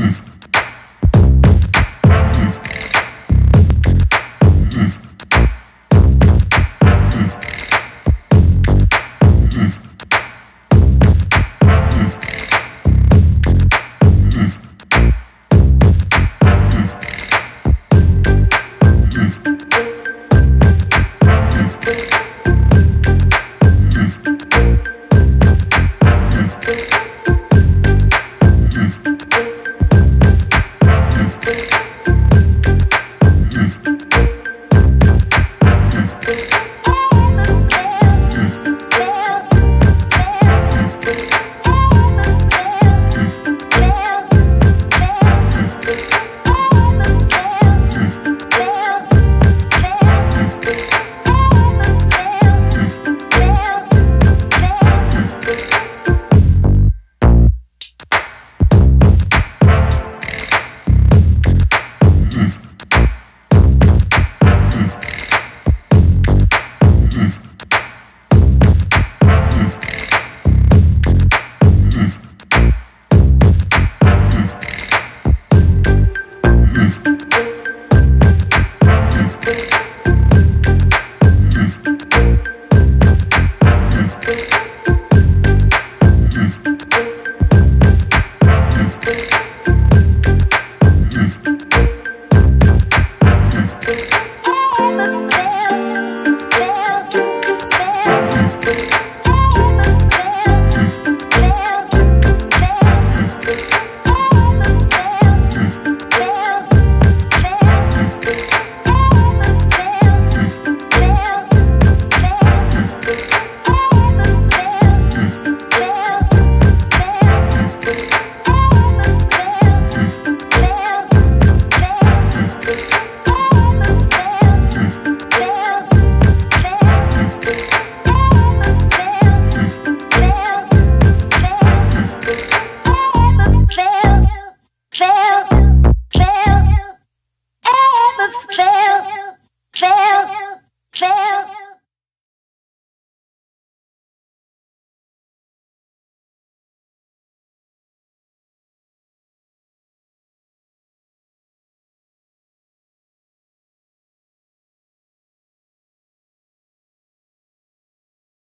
Mm.